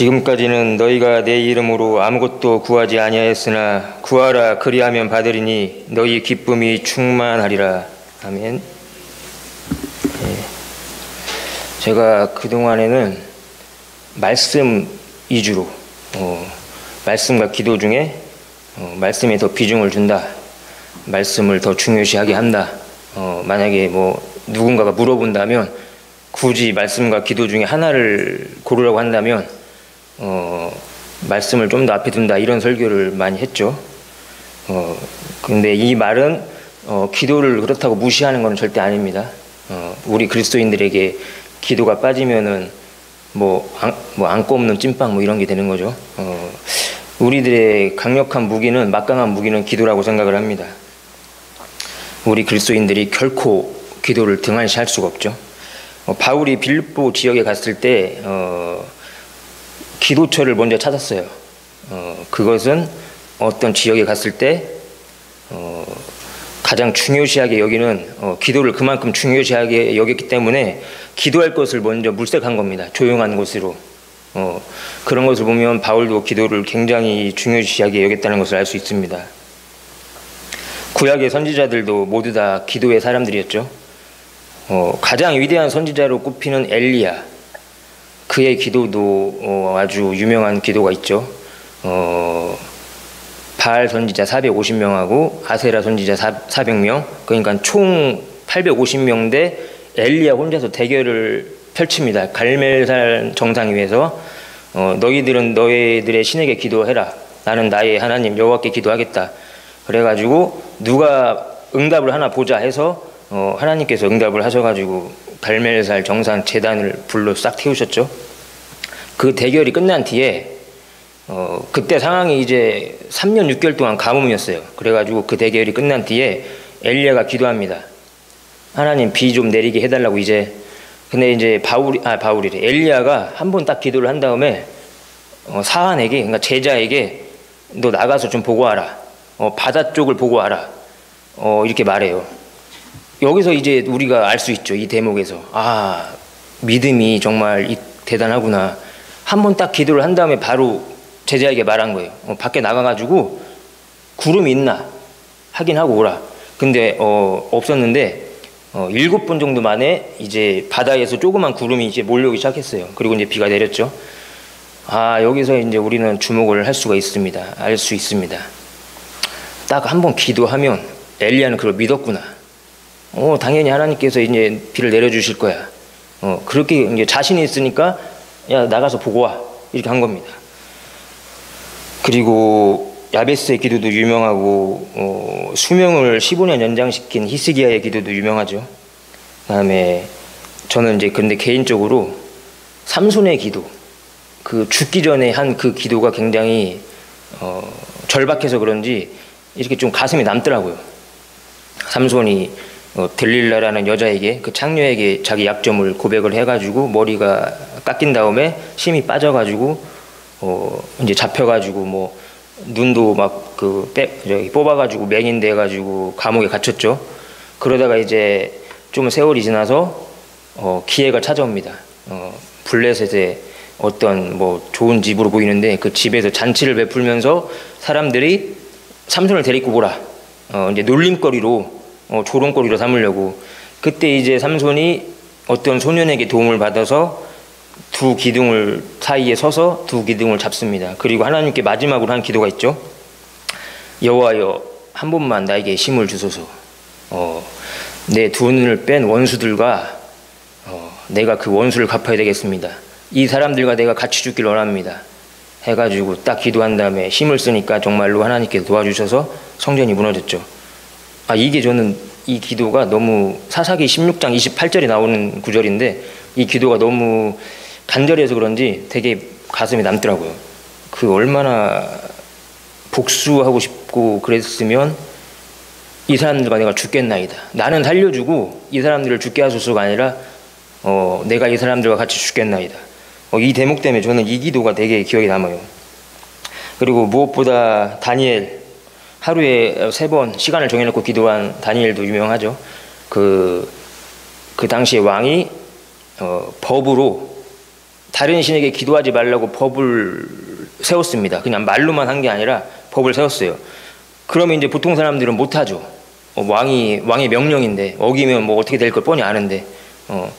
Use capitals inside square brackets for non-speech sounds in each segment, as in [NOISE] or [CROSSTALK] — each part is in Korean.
지금까지는 너희가 내 이름으로 아무것도 구하지 아니하였으나 구하라 그리하면 받으리니 너희 기쁨이 충만하리라. 아멘. 네. 제가 그동안에는 말씀 위주로 어, 말씀과 기도 중에 어, 말씀에 더 비중을 준다. 말씀을 더 중요시하게 한다. 어, 만약에 뭐 누군가가 물어본다면 굳이 말씀과 기도 중에 하나를 고르라고 한다면 어, 말씀을 좀 더 앞에 둔다 이런 설교를 많이 했죠. 어, 근데 이 말은 어, 기도를 그렇다고 무시하는 건 절대 아닙니다. 어, 우리 그리스도인들에게 기도가 빠지면은 뭐, 안, 뭐 안고 없는 찐빵 뭐 이런 게 되는 거죠. 어, 우리들의 강력한 무기는 막강한 무기는 기도라고 생각을 합니다. 우리 그리스도인들이 결코 기도를 등한시할 수가 없죠. 어, 바울이 빌보 지역에 갔을 때 어, 기도처를 먼저 찾았어요. 어, 그것은 어떤 지역에 갔을 때 어, 가장 중요시하게 여기는 어, 기도를 그만큼 중요시하게 여겼기 때문에 기도할 것을 먼저 물색한 겁니다. 조용한 곳으로. 어, 그런 것을 보면 바울도 기도를 굉장히 중요시하게 여겼다는 것을 알 수 있습니다. 구약의 선지자들도 모두 다 기도의 사람들이었죠. 어, 가장 위대한 선지자로 꼽히는 엘리야. 그의 기도도 어, 아주 유명한 기도가 있죠. 어, 바알 선지자 450명하고 아세라 선지자 400명. 그러니까 총 850명 대 엘리야 혼자서 대결을 펼칩니다. 갈멜산 정상 위에서 어, 너희들은 너희들의 신에게 기도해라. 나는 나의 하나님 여호와께 기도하겠다. 그래가지고 누가 응답을 하나 보자 해서 어, 하나님께서 응답을 하셔가지고 갈멜살 정상 재단을 불로 싹 태우셨죠. 그 대결이 끝난 뒤에 어, 그때 상황이 이제 3년 6개월 동안 가뭄이었어요. 그래가지고 그 대결이 끝난 뒤에 엘리야가 기도합니다. 하나님 비 좀 내리게 해달라고 이제 근데 이제 바울이 아 바울이래 엘리야가 한 번 딱 기도를 한 다음에 어, 사한에게 그러니까 제자에게 너 나가서 좀 보고 와라. 어, 바다 쪽을 보고 와라. 어, 이렇게 말해요. 여기서 이제 우리가 알 수 있죠. 이 대목에서. 아, 믿음이 정말 대단하구나. 한 번 딱 기도를 한 다음에 바로 제자에게 말한 거예요. 어, 밖에 나가가지고 구름이 있나 확인하고 오라. 근데 어, 없었는데 어, 일곱 번 정도 만에 이제 바다에서 조그만 구름이 이제 몰려오기 시작했어요. 그리고 이제 비가 내렸죠. 아 여기서 이제 우리는 주목을 할 수가 있습니다. 알 수 있습니다. 딱 한 번 기도하면 엘리야는 그걸 믿었구나. 어 당연히 하나님께서 이제 비를 내려주실 거야. 어 그렇게 이제 자신이 있으니까 야 나가서 보고 와 이렇게 한 겁니다. 그리고 야베스의 기도도 유명하고 어, 수명을 15년 연장시킨 히스기야의 기도도 유명하죠. 그다음에 저는 이제 근데 개인적으로 삼손의 기도 그 죽기 전에 한 그 기도가 굉장히 어, 절박해서 그런지 이렇게 좀 가슴이 남더라고요. 삼손이 어, 델릴라라는 여자에게 그 창녀에게 자기 약점을 고백을 해가지고 머리가 깎인 다음에 힘이 빠져가지고 어, 이제 잡혀가지고 뭐 눈도 막 그 뽑아가지고 맹인돼 가지고 감옥에 갇혔죠. 그러다가 이제 좀 세월이 지나서 어, 기회가 찾아옵니다. 어, 블레셋에 어떤 뭐 좋은 집으로 보이는데 그 집에서 잔치를 베풀면서 사람들이 삼손을 데리고 오라. 어, 이제 놀림거리로 어, 조롱거리로 삼으려고 그때 이제 삼손이 어떤 소년에게 도움을 받아서 두 기둥을 사이에 서서 두 기둥을 잡습니다. 그리고 하나님께 마지막으로 한 기도가 있죠. 여호와여 한 번만 나에게 힘을 주소서. 어, 내 두 눈을 뺀 원수들과 어, 내가 그 원수를 갚아야 되겠습니다. 이 사람들과 내가 같이 죽길 원합니다. 해가지고 딱 기도한 다음에 힘을 쓰니까 정말로 하나님께 도와주셔서 성전이 무너졌죠. 아 이게 저는 이 기도가 너무 사사기 16장 28절에 나오는 구절인데 이 기도가 너무 간절해서 그런지 되게 가슴이 남더라고요. 그 얼마나 복수하고 싶고 그랬으면 이 사람들과 내가 죽겠나이다. 나는 살려주고 이 사람들을 죽게 하소서가 아니라 어, 내가 이 사람들과 같이 죽겠나이다. 어, 이 대목 때문에 저는 이 기도가 되게 기억에 남아요. 그리고 무엇보다 다니엘 하루에 세 번 시간을 정해놓고 기도한 다니엘도 유명하죠. 그, 그 당시에 왕이 어, 법으로 다른 신에게 기도하지 말라고 법을 세웠습니다. 그냥 말로만 한 게 아니라 법을 세웠어요. 그러면 이제 보통 사람들은 못하죠. 어, 왕이 왕의 명령인데 어기면 뭐 어떻게 될 걸 뻔히 아는데. 어.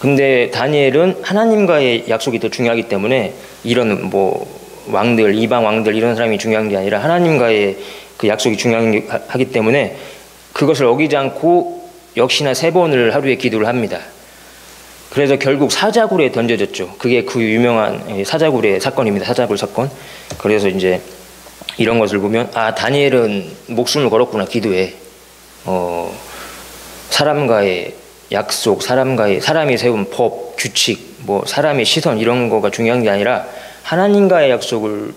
근데 다니엘은 하나님과의 약속이 더 중요하기 때문에 이런 뭐 왕들 이방 왕들 이런 사람이 중요한 게 아니라 하나님과의 그 약속이 중요하기 때문에 그것을 어기지 않고 역시나 세 번을 하루에 기도를 합니다. 그래서 결국 사자굴에 던져졌죠. 그게 그 유명한 사자굴의 사건입니다. 사자굴 사건. 그래서 이제 이런 것을 보면 아 다니엘은 목숨을 걸었구나 기도에 어, 사람과의 약속, 사람과의 사람이 세운 법, 규칙, 뭐 사람의 시선 이런 거가 중요한 게 아니라 하나님과의 약속을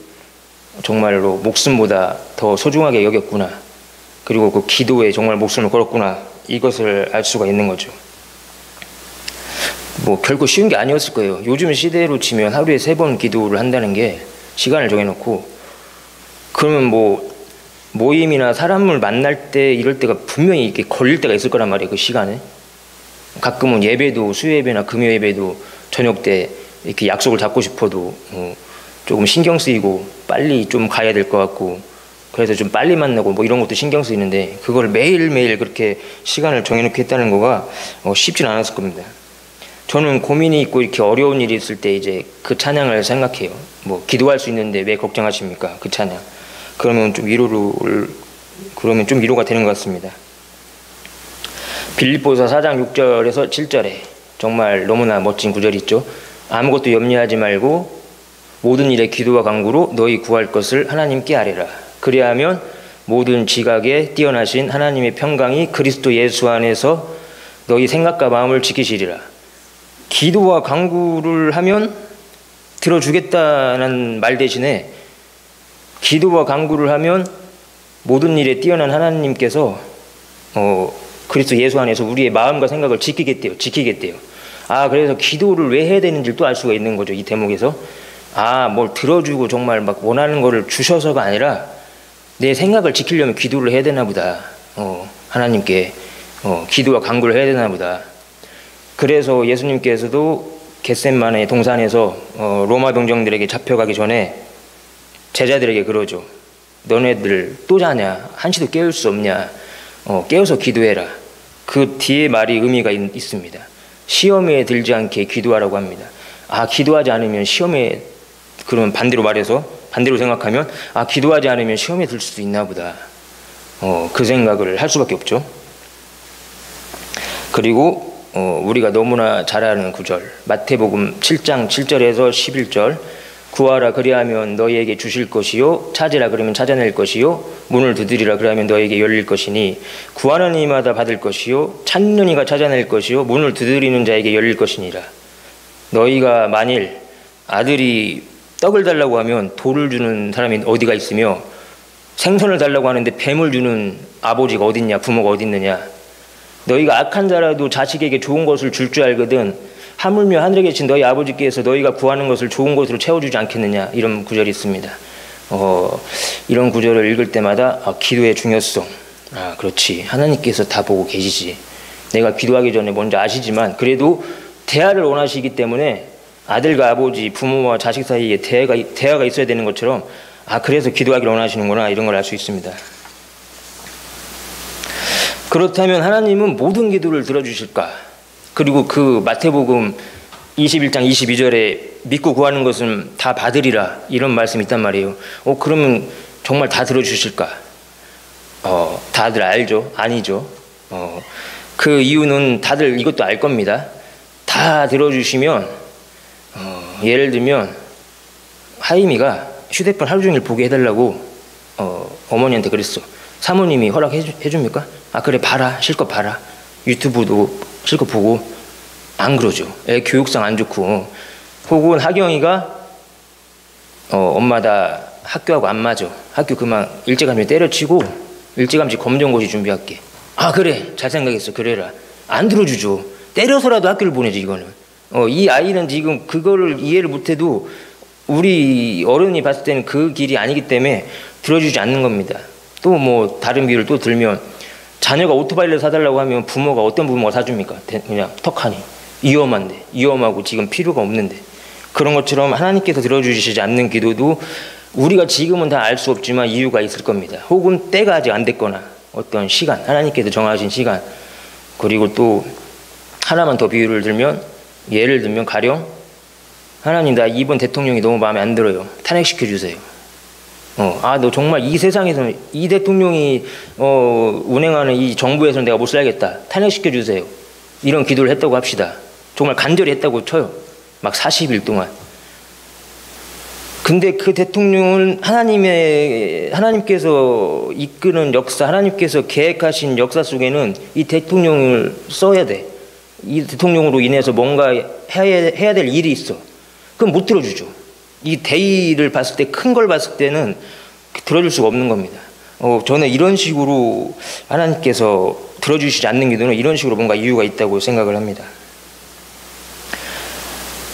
정말로 목숨보다 더 소중하게 여겼구나. 그리고 그 기도에 정말 목숨을 걸었구나. 이것을 알 수가 있는 거죠. 뭐 결코 쉬운 게 아니었을 거예요. 요즘 시대로 치면 하루에 세 번 기도를 한다는 게 시간을 정해놓고 그러면 뭐 모임이나 사람을 만날 때 이럴 때가 분명히 이렇게 걸릴 때가 있을 거란 말이에요. 그 시간에. 가끔은 예배도 수요예배나 금요예배도 저녁 때 이렇게 약속을 잡고 싶어도 어 조금 신경 쓰이고 빨리 좀 가야 될 것 같고 그래서 좀 빨리 만나고 뭐 이런 것도 신경 쓰이는데 그걸 매일매일 그렇게 시간을 정해놓게 했다는 거가 어 쉽진 않았을 겁니다. 저는 고민이 있고 이렇게 어려운 일이 있을 때 이제 그 찬양을 생각해요. 뭐 기도할 수 있는데 왜 걱정하십니까? 그 찬양. 그러면 좀 위로를 그러면 좀 위로가 되는 것 같습니다. 빌립보서 4장 6절에서 7절에 정말 너무나 멋진 구절이 있죠. 아무것도 염려하지 말고 모든 일에 기도와 간구로 너희 구할 것을 하나님께 아뢰라. 그리하면 모든 지각에 뛰어나신 하나님의 평강이 그리스도 예수 안에서 너희 생각과 마음을 지키시리라. 기도와 간구를 하면 들어주겠다는 말 대신에 기도와 간구를 하면 모든 일에 뛰어난 하나님께서 어, 그리스도 예수 안에서 우리의 마음과 생각을 지키겠대요. 지키겠대요. 아, 그래서 기도를 왜 해야 되는지를 또 알 수가 있는 거죠. 이 대목에서. 아, 뭘 들어주고 정말 막 원하는 거를 주셔서가 아니라 내 생각을 지키려면 기도를 해야 되나 보다. 어, 하나님께 어, 기도와 간구를 해야 되나 보다. 그래서 예수님께서도 겟센만의 동산에서 어, 로마 병정들에게 잡혀가기 전에 제자들에게 그러죠. 너네들 또 자냐? 한시도 깨울 수 없냐? 어, 깨워서 기도해라. 그 뒤에 말이 의미가 있, 습니다 시험에 들지 않게 기도하라고 합니다. 아, 기도하지 않으면 시험에 그러면 반대로 말해서 반대로 생각하면 아, 기도하지 않으면 시험에 들 수도 있나 보다. 어, 그 생각을 할 수밖에 없죠. 그리고 어, 우리가 너무나 잘 아는 구절 마태복음 7장 7절에서 11절 구하라 그리하면 너희에게 주실 것이요 찾으라 그러면 찾아낼 것이요 문을 두드리라 그러면 너희에게 열릴 것이니 구하는 이마다 받을 것이요 찾는 이가 찾아낼 것이요 문을 두드리는 자에게 열릴 것이니라. 너희가 만일 아들이 떡을 달라고 하면 돌을 주는 사람이 어디가 있으며 생선을 달라고 하는데 뱀을 주는 아버지가 어딨냐 부모가 어딨느냐. 너희가 악한 자라도 자식에게 좋은 것을 줄줄 알거든 하물며 하늘에 계신 너희 아버지께서 너희가 구하는 것을 좋은 것으로 채워주지 않겠느냐 이런 구절이 있습니다. 어, 이런 구절을 읽을 때마다 아, 기도의 중요성. 아, 그렇지. 하나님께서 다 보고 계시지. 내가 기도하기 전에 먼저 아시지만 그래도 대화를 원하시기 때문에 아들과 아버지, 부모와 자식 사이에 대화가, 대화가 있어야 되는 것처럼 아, 그래서 기도하기를 원하시는구나 이런 걸 알 수 있습니다. 그렇다면 하나님은 모든 기도를 들어주실까? 그리고 그 마태복음 21장 22절에 믿고 구하는 것은 다 받으리라 이런 말씀이 있단 말이에요. 어 그러면 정말 다 들어주실까? 어 다들 알죠? 아니죠? 어그 이유는 다들 이것도 알 겁니다. 다 들어주시면 어, 예를 들면 하임이가 휴대폰 하루 종일 보게 해달라고 어, 어머니한테 그랬어. 사모님이 허락해 줍니까? 아 그래 봐라 실컷 봐라 유튜브도 실컷 보고 안 그러죠. 애 교육상 안 좋고 혹은 하경이가 어, 엄마 다 학교하고 안 맞아. 학교 그만 일제감시 때려치고 일제감시 검정고시 준비할게. 아 그래 잘 생각했어 그래라. 안 들어주죠. 때려서라도 학교를 보내지 이거는. 어, 이 아이는 지금 그거를 이해를 못해도 우리 어른이 봤을 때는 그 길이 아니기 때문에 들어주지 않는 겁니다. 또 뭐 다른 비유를 또 들면 자녀가 오토바이를 사달라고 하면 부모가 어떤 부모가 사줍니까? 그냥 턱하니 위험한데 위험하고 지금 필요가 없는데 그런 것처럼 하나님께서 들어주시지 않는 기도도 우리가 지금은 다 알 수 없지만 이유가 있을 겁니다. 혹은 때가 아직 안 됐거나 어떤 시간, 하나님께서 정하신 시간, 그리고 또 하나만 더 비유를 들면 예를 들면 가령 하나님 나 이번 대통령이 너무 마음에 안 들어요. 탄핵시켜 주세요. 어, 아, 너 정말 이 세상에서 이 대통령이 어, 운행하는 이 정부에서 내가 못 살겠다. 탄핵시켜 주세요. 이런 기도를 했다고 합시다. 정말 간절히 했다고 쳐요. 막 40일 동안. 근데 그 대통령은 하나님의 하나님께서 이끄는 역사, 하나님께서 계획하신 역사 속에는 이 대통령을 써야 돼. 이 대통령으로 인해서 뭔가 해야, 해야 될 일이 있어. 그럼 못 들어주죠. 이 대의를 봤을 때 큰 걸 봤을 때는 들어줄 수가 없는 겁니다. 어, 저는 이런 식으로 하나님께서 들어주시지 않는 기도는 이런 식으로 뭔가 이유가 있다고 생각을 합니다.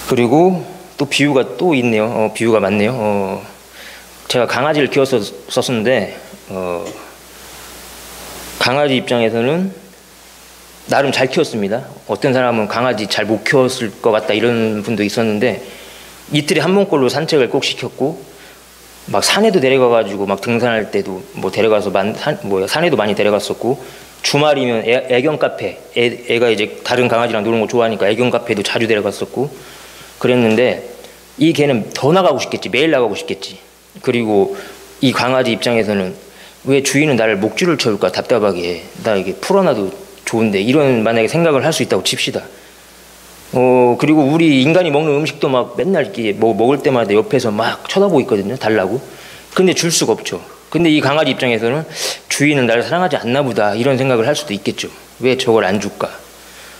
그리고 또 비유가 또 있네요. 어, 비유가 많네요. 어, 제가 강아지를 키웠었는데 어, 강아지 입장에서는 나름 잘 키웠습니다. 어떤 사람은 강아지 잘 못 키웠을 것 같다 이런 분도 있었는데 이틀에 한 번꼴로 산책을 꼭 시켰고 막 산에도 데려가가지고 막 등산할 때도 뭐 데려가서 만, 산, 뭐 산에도 많이 데려갔었고 주말이면 애, 애견 카페. 애, 애가 이제 다른 강아지랑 노는 거 좋아하니까 애견 카페도 자주 데려갔었고 그랬는데 이 개는 더 나가고 싶겠지. 매일 나가고 싶겠지. 그리고 이 강아지 입장에서는 왜 주인은 나를 목줄을 채울까? 답답하게. 나 이게 풀어놔도 좋은데. 이런 만약에 생각을 할 수 있다고 칩시다 어 그리고 우리 인간이 먹는 음식도 막 맨날 이렇게 뭐 먹을 때마다 옆에서 막 쳐다보고 있거든요 달라고. 근데 줄 수가 없죠. 근데 이 강아지 입장에서는 주인은 나를 사랑하지 않나 보다 이런 생각을 할 수도 있겠죠. 왜 저걸 안 줄까?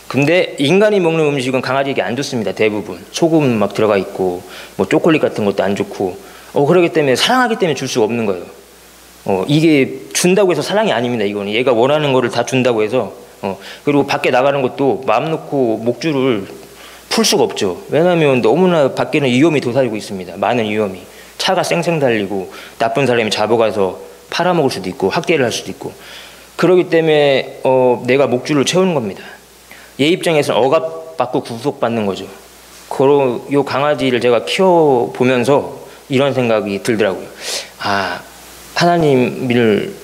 근데 인간이 먹는 음식은 강아지에게 안 좋습니다 대부분. 소금 막 들어가 있고 뭐 초콜릿 같은 것도 안 좋고. 어 그러기 때문에 사랑하기 때문에 줄 수가 없는 거예요. 어 이게 준다고 해서 사랑이 아닙니다 이거는. 얘가 원하는 거를 다 준다고 해서 어 그리고 밖에 나가는 것도 마음 놓고 목줄을 풀 수가 없죠. 왜냐하면 너무나 밖에는 위험이 도사리고 있습니다. 많은 위험이. 차가 쌩쌩 달리고 나쁜 사람이 잡아가서 팔아먹을 수도 있고 학대를 할 수도 있고. 그러기 때문에 어 내가 목줄을 채우는 겁니다. 얘 입장에서는 억압받고 구속받는 거죠. 그런 요 강아지를 제가 키워 보면서 이런 생각이 들더라고요. 아 하나님을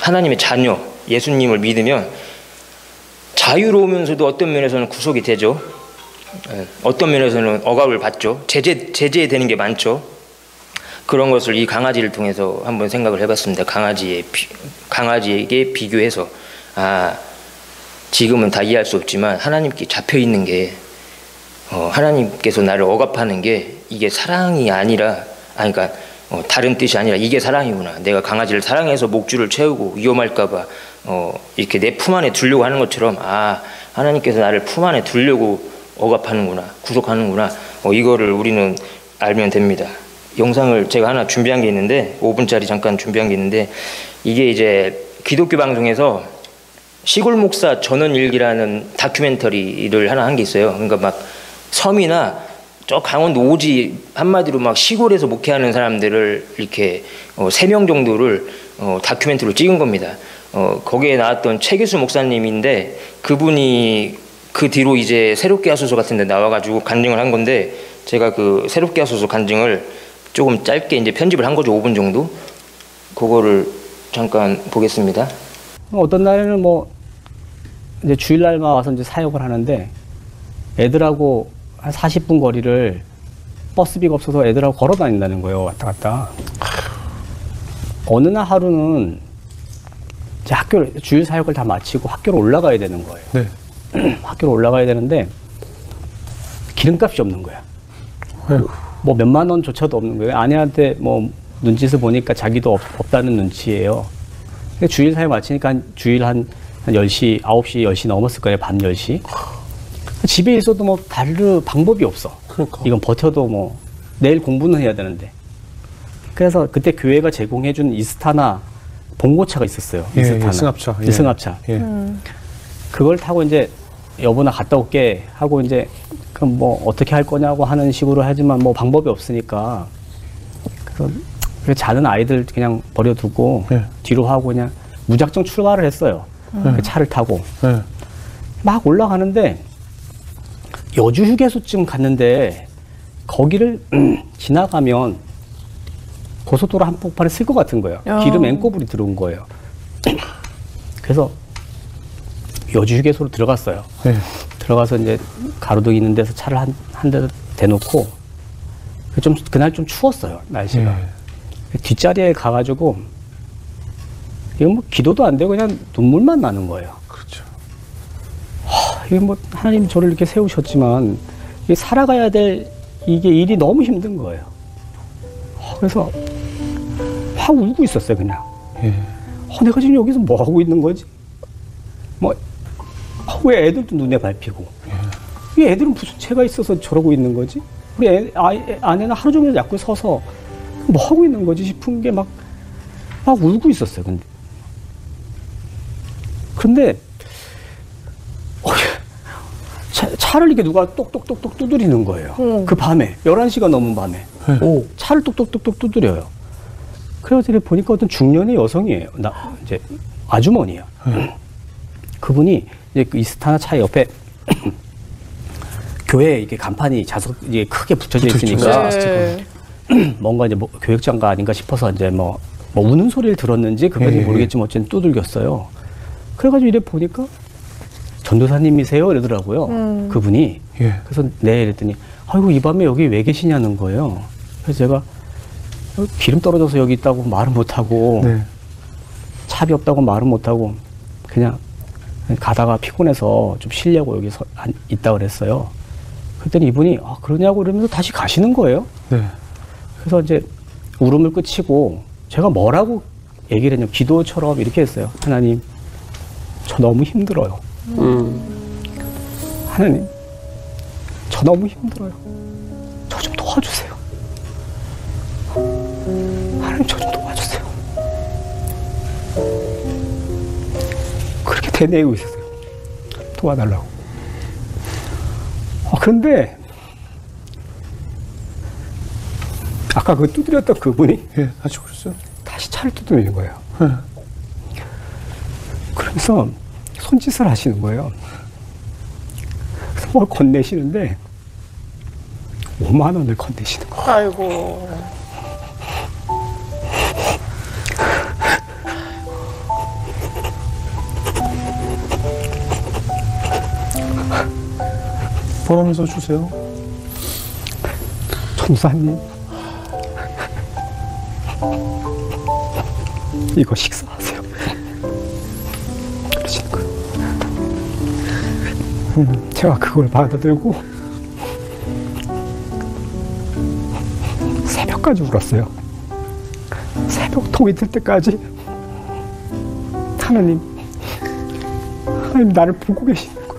하나님의 자녀 예수님을 믿으면 자유로우면서도 어떤 면에서는 구속이 되죠. 예, 어떤 면에서는 억압을 받죠. 제재 제재되는 게 많죠. 그런 것을 이 강아지를 통해서 한번 생각을 해봤습니다. 강아지의 강아지에게 비교해서 아 지금은 다 이해할 수 없지만 하나님께 잡혀 있는 게 어, 하나님께서 나를 억압하는 게 이게 사랑이 아니라 아니 그러니까 어, 다른 뜻이 아니라 이게 사랑이구나. 내가 강아지를 사랑해서 목줄을 채우고 위험할까봐 어, 이렇게 내 품 안에 두려고 하는 것처럼 아 하나님께서 나를 품 안에 두려고 억압하는구나, 구속하는구나. 어, 이거를 우리는 알면 됩니다. 영상을 제가 하나 준비한 게 있는데 5분짜리 잠깐 준비한 게 있는데 이게 이제 기독교 방송에서 시골 목사 전원 일기라는 다큐멘터리를 하나 한 게 있어요. 그러니까 막 섬이나 저 강원도 오지 한마디로 막 시골에서 목회하는 사람들을 이렇게 어, 세명 정도를 어, 다큐멘터리로 찍은 겁니다. 어, 거기에 나왔던 최기수 목사님인데 그분이 그 뒤로 이제 새롭게 하소서 같은 데 나와가지고 간증을 한 건데 제가 그 새롭게 하소서 간증을 조금 짧게 이제 편집을 한 거죠. 5분 정도. 그거를 잠깐 보겠습니다. 어떤 날에는 뭐 이제 주일날만 와서 이제 사역을 하는데 애들하고 한 40분 거리를 버스비가 없어서 애들하고 걸어 다닌다는 거예요. 왔다 갔다. 어느 날 하루는 이제 학교 주일 사역을 다 마치고 학교로 올라가야 되는 거예요. 네. [CLEARS THROAT] 학교로 올라가야 되는데 기름값이 없는 거야. 아이고. 뭐 몇만 원조차도 없는 거예요. 아내한테 뭐 눈짓을 보니까 자기도 없, 없다는 눈치예요. 주일 사역 마치니까 한 주일 한, 한 10시, 9시, 10시 넘었을 거예요. 밤 10시. 집에 있어도 뭐 다른 방법이 없어. 그러니까. 이건 버텨도 뭐 내일 공부는 해야 되는데. 그래서 그때 교회가 제공해준 이스타나 봉고차가 있었어요. 예, 이스타나. 예, 승합차. 예. 승합차. 예. 그걸 타고 이제 여보나 갔다 올게 하고 이제 그럼 뭐 어떻게 할 거냐고 하는 식으로 하지만 뭐 방법이 없으니까 그래서 그 자는 아이들 그냥 버려두고 네. 뒤로 하고 그냥 무작정 출발을 했어요. 그 차를 타고 네. 막 올라가는데 여주 휴게소쯤 갔는데 거기를 지나가면 고속도로 한복판에 쓸 것 같은 거예요. 야. 기름 앵꼬불이 들어온 거예요. [CLEARS THROAT] 그래서 여주 휴게소로 들어갔어요. 네. 들어가서 이제 가로등 있는 데서 차를 한, 한 대 대놓고 좀 그날 좀 추웠어요 날씨가 예. 뒷자리에 가가지고 이거 뭐 기도도 안 되고 그냥 눈물만 나는 거예요. 이게 뭐 하나님 저를 이렇게 세우셨지만 이게 살아가야 될 이게 일이 너무 힘든 거예요. 어, 그래서 확 울고 있었어요 그냥. 예. 어, 내가 지금 여기서 뭐 하고 있는 거지? 뭐, 어, 왜 애들도 눈에 밟히고? 이 애들은 무슨 죄가 있어서 저러고 있는 거지? 우리 애, 아, 애- 아내는 하루 종일 자꾸 서서 뭐 하고 있는 거지 싶은 게 막, 막 울고 있었어요, 근데. 근데, 어, 차, 차를 이렇게 누가 똑똑똑똑 두드리는 거예요. 음. 그 밤에, 11시가 넘은 밤에. 오, 차를 똑똑똑똑 두드려요. 그래서 보니까 어떤 중년의 여성이에요. 나 이제 아주머니야. 그분이 이제 그 이스타나 차 옆에 [CLEARS THROAT] 교회에 이게 간판이 자석 이게 크게 붙여져. 있으니까 네. [CLEARS THROAT] 뭔가 이제 뭐 교육장가 아닌가 싶어서 이제 뭐, 뭐 우는 소리를 들었는지 예, 예. 모르겠지만 어쨌든 두들겼어요. 그래가지고 이래 보니까 전도사님이세요 이러더라고요. 음. 그분이 예. 그래서 네 이랬더니 아이고 이 밤에 여기 왜 계시냐는 거예요. 그래서 제가 어, 기름 떨어져서 여기 있다고 말은 못하고 네. 차비 없다고 말은 못하고 그냥 가다가 피곤해서 좀 쉬려고 여기 서 안- 있다 그랬어요. 그랬더니 이분이 아 그러냐고 이러면서 다시 가시는 거예요. 네. 그래서 이제 울음을 끝이고 제가 뭐라고 얘기를 했냐면 기도처럼 이렇게 했어요. 하나님 저 너무 힘들어요. 하나님 저 너무 힘들어요. 저 좀 도와주세요. 하나님 저 좀 도와주세요. 그렇게 되뇌이고 있었어요. 도와달라고. 어, 그런데 아까 그 두드렸던 그분이 예. 다시 오셨어요? 다시 차를 두드리는 거예요. 예. 그러면서 손짓을 하시는 거예요. 그래서 뭘 건네시는데 5만 원을 건네시는 거예요. 아이고. 보라면서 주세요. 전사님 이거 식사 제가 그걸 받아들고 새벽까지 울었어요. 새벽 통이 들 때까지 하나님 하나님 나를 보고 계시는 거예요.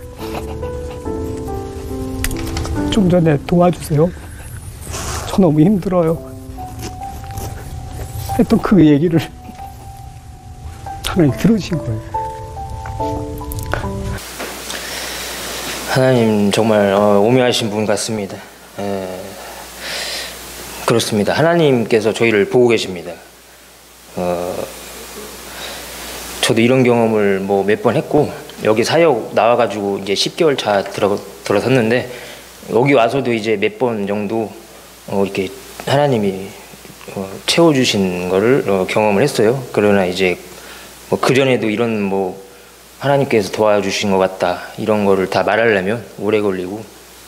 좀 전에 도와주세요. 저 너무 힘들어요. 했던 그 얘기를 하나님 들으신 거예요. 하나님 정말 어, 오묘하신 분 같습니다. 에, 그렇습니다. 하나님께서 저희를 보고 계십니다. 어, 저도 이런 경험을 뭐 몇 번 했고 여기 사역 나와가지고 이제 10개월 차 들어 들어섰는데 여기 와서도 이제 몇 번 정도 어, 이렇게 하나님이 어, 채워주신 거를 어, 경험을 했어요. 그러나 이제 뭐 그전에도 이런 뭐 하나님께서 도와주신 것 같다 이런 거를 다 말하려면 오래 걸리고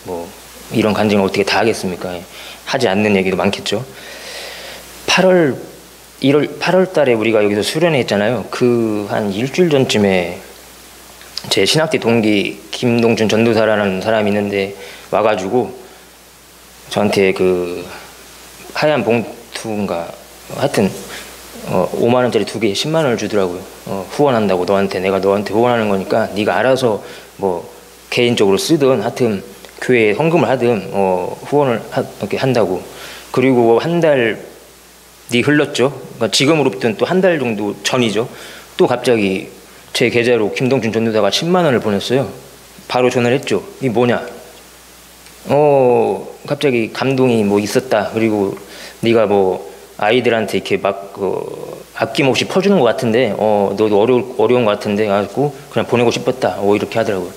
뭐 이런 간증을 어떻게 다 하겠습니까? 하지 않는 얘기도 많겠죠. 8월 1월 8월 달에 우리가 여기서 수련회 했잖아요. 그 한 일주일 전쯤에 제 신학대 동기 김동준 전도사라는 사람이 있는데 와가지고 저한테 그 하얀 봉투인가 하여튼 어, 5만 원짜리 두 개에 10만 원을 주더라고요. 어, 후원한다고 너한테 내가 너한테 후원하는 거니까 네가 알아서 뭐 개인적으로 쓰든 하여튼 교회에 헌금을 하든 어, 후원을 하, 이렇게 한다고 그리고 한달뒤 흘렀죠. 그러니까 지금으로부터는 또 한 달 정도 전이죠. 또 갑자기 제 계좌로 김동준 전도사가 10만 원을 보냈어요. 바로 전화를 했죠. 이 뭐냐? 어 갑자기 감동이 뭐 있었다. 그리고 네가 뭐 아이들한테 이렇게 막 그 아낌없이 퍼주는 것 같은데 어 너도 어려 어려운 것 같은데 가지고 그냥 보내고 싶었다. 어 이렇게 하더라고요.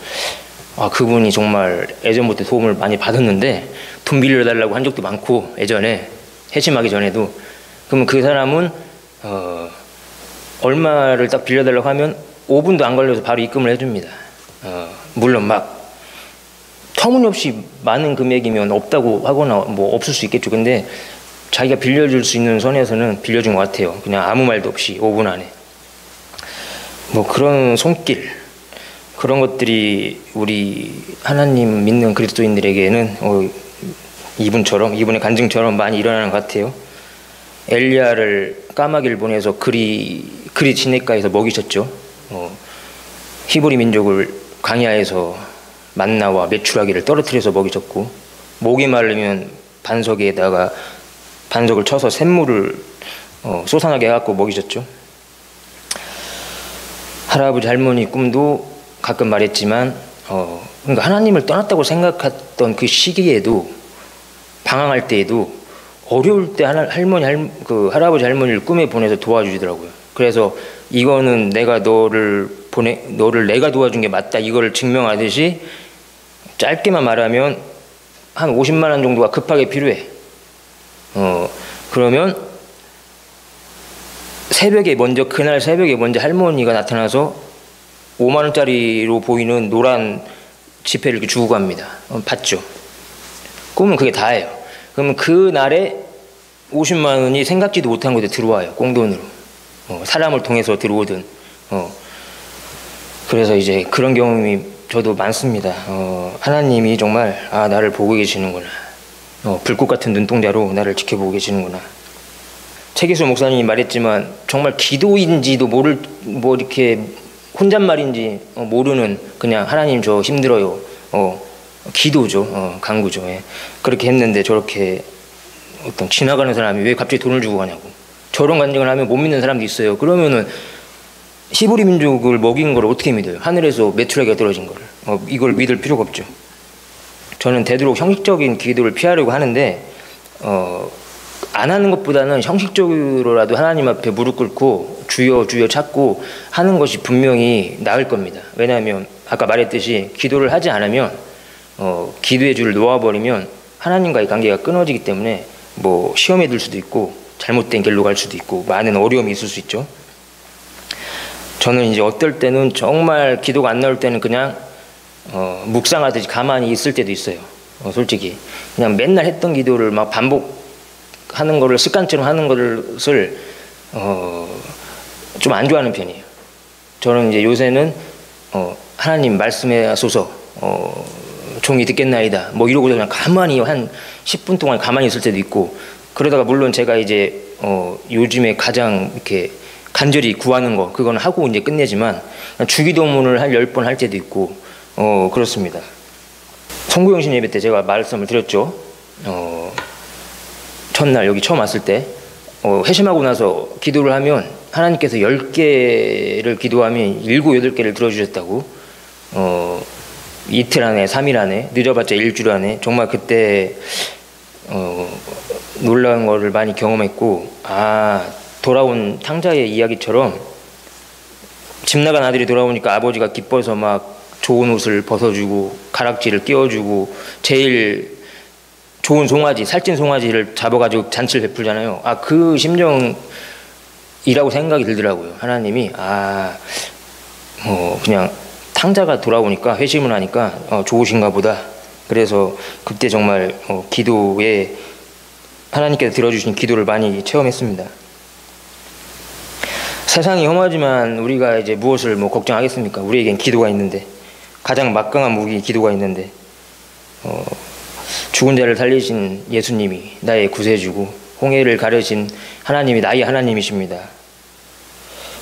아 그분이 정말 예전부터 도움을 많이 받았는데 돈 빌려달라고 한 적도 많고 예전에 회심하기 전에도 그러면 그 사람은 어, 얼마를 딱 빌려달라고 하면 5분도 안 걸려서 바로 입금을 해줍니다. 어, 물론 막 터무니없이 많은 금액이면 없다고 하거나 뭐 없을 수 있겠죠. 근데 자기가 빌려줄 수 있는 선에서는 빌려준 것 같아요. 그냥 아무 말도 없이 5분 안에. 뭐 그런 손길 그런 것들이 우리 하나님 믿는 그리스도인들에게는 어, 이분처럼 이분의 간증처럼 많이 일어나는 것 같아요. 엘리야를 까마귀를 보내서 그리 그리 시내가에서 먹이셨죠. 어, 히브리 민족을 광야에서 만나와 메추라기를 떨어뜨려서 먹이셨고 목이 마르면 반석에다가 반석을 쳐서 샘물을 어, 솟아나게 해갖고 먹이셨죠. 할아버지 할머니 꿈도 가끔 말했지만 어, 그러니까 하나님을 떠났다고 생각했던 그 시기에도 방황할 때에도 어려울 때 하나, 할머니 할, 그 할아버지 할머니를 꿈에 보내서 도와주시더라고요. 그래서 이거는 내가 너를 보내 너를 내가 도와준 게 맞다 이거를 증명하듯이 짧게만 말하면 한 50만 원 정도가 급하게 필요해. 어 그러면 새벽에 먼저 그날 새벽에 먼저 할머니가 나타나서 5만 원짜리로 보이는 노란 지폐를 이렇게 주고 갑니다. 어, 받죠. 꿈은 그게 다예요. 그러면 그 날에 50만 원이 생각지도 못한 곳에 들어와요. 공돈으로. 어, 사람을 통해서 들어오든. 어. 그래서 이제 그런 경험이 저도 많습니다. 어, 하나님이 정말 아 나를 보고 계시는구나. 어, 불꽃 같은 눈동자로 나를 지켜보고 계시는구나. 최기수 목사님이 말했지만 정말 기도인지도 모를 뭐 이렇게 혼잣말인지 어, 모르는 그냥 하나님 저 힘들어요. 어, 기도죠. 어, 강구죠. 예. 그렇게 했는데 저렇게 어떤 지나가는 사람이 왜 갑자기 돈을 주고 가냐고. 저런 간증을 하면 못 믿는 사람도 있어요. 그러면은 히브리 민족을 먹인 걸 어떻게 믿어요? 하늘에서 메추라기가 떨어진 거를. 어, 이걸 믿을 필요가 없죠. 저는 되도록 형식적인 기도를 피하려고 하는데 어, 안 하는 것보다는 형식적으로라도 하나님 앞에 무릎 꿇고 주여 주여 찾고 하는 것이 분명히 나을 겁니다. 왜냐하면 아까 말했듯이 기도를 하지 않으면 어, 기도의 줄을 놓아버리면 하나님과의 관계가 끊어지기 때문에 뭐 시험에 들 수도 있고 잘못된 길로 갈 수도 있고 많은 어려움이 있을 수 있죠. 저는 이제 어떨 때는 정말 기도가 안 나올 때는 그냥 어, 묵상하듯이 가만히 있을 때도 있어요. 어, 솔직히 그냥 맨날 했던 기도를 막 반복하는 거를 습관처럼 하는 것을 어, 좀 안 좋아하는 편이에요. 저는 이제 요새는 어, 하나님 말씀하소서 어, 종이 듣겠나이다. 뭐 이러고 그냥 가만히 한 10분 동안 가만히 있을 때도 있고 그러다가 물론 제가 이제 어, 요즘에 가장 이렇게 간절히 구하는 거 그건 하고 이제 끝내지만 주기도문을 한 10번 할 때도 있고 어, 그렇습니다. 성구영신 예배 때 제가 말씀을 드렸죠. 어, 첫날 여기 처음 왔을 때 어, 회심하고 나서 기도를 하면 하나님께서 10개를 기도하면 7, 8개를 들어주셨다고 어, 이틀 안에 3일 안에 늦어봤자 일주일 안에 정말 그때 어, 놀라운 거를 많이 경험했고 아 돌아온 탕자의 이야기처럼 집 나간 아들이 돌아오니까 아버지가 기뻐서 막 좋은 옷을 벗어주고 가락지를 끼워주고 제일 좋은 송아지 살찐 송아지를 잡아가지고 잔치를 베풀잖아요. 아 그 심정이라고 생각이 들더라고요. 하나님이 아 뭐 그냥 탕자가 돌아오니까 회심을 하니까 어, 좋으신가 보다. 그래서 그때 정말 어, 기도에 하나님께서 들어주신 기도를 많이 체험했습니다. 세상이 험하지만 우리가 이제 무엇을 뭐 걱정하겠습니까? 우리에겐 기도가 있는데 가장 막강한 무기 기도가 있는데 어, 죽은 자를 살리신 예수님이 나의 구세주고 홍해를 가르신 하나님이 나의 하나님이십니다.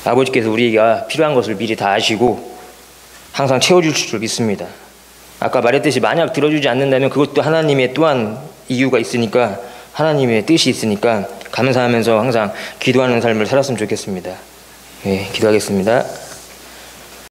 아버지께서 우리가 필요한 것을 미리 다 아시고 항상 채워주실 줄 믿습니다. 아까 말했듯이 만약 들어주지 않는다면 그것도 하나님의 또한 이유가 있으니까 하나님의 뜻이 있으니까 감사하면서 항상 기도하는 삶을 살았으면 좋겠습니다. 예, 기도하겠습니다.